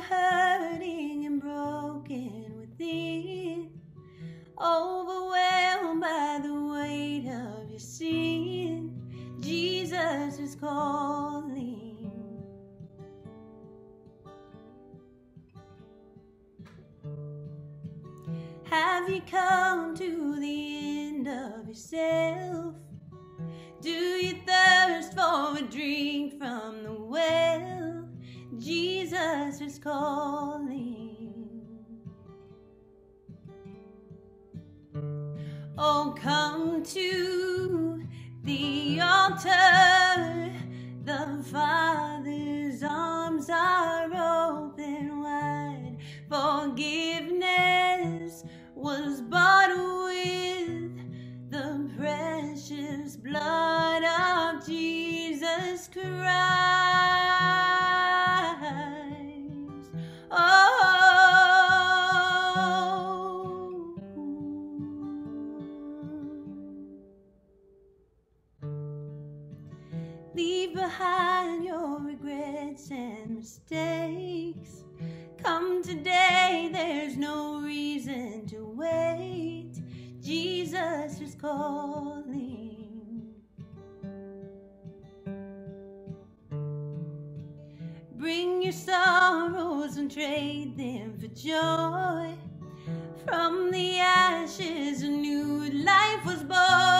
hurting and broken within, overwhelmed by the weight of your sin, Jesus is calling. Have you come to the end of yourself? Do you thirst for a drink from calling. Oh, come to the altar. The Father's arms are open wide. Forgiveness was bought Leave behind your regrets and mistakes. Come today, there's no reason to wait. Jesus is calling. Bring your sorrows and trade them for joy. From the ashes, a new life was born.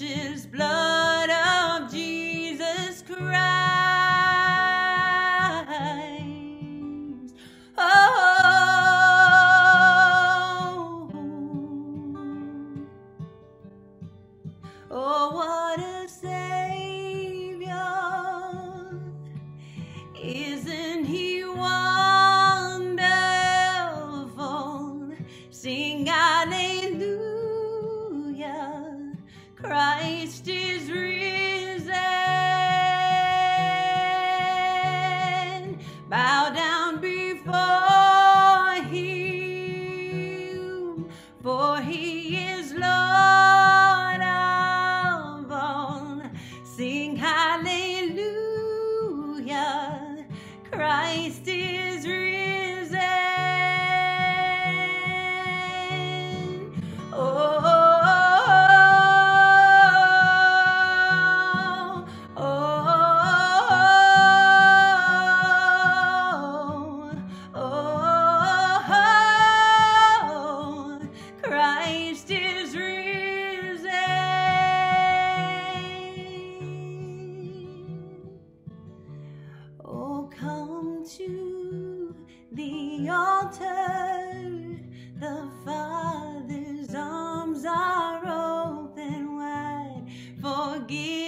Precious blood of Jesus Christ. Oh, oh, what a Savior! Isn't He wonderful? Sing Hallelujah! Christ is risen. Bow down before Him, for He the altar, the Father's arms are open wide. Forgive.